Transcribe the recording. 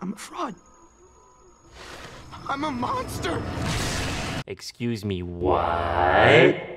I'm a fraud. I'm a monster. Excuse me, what?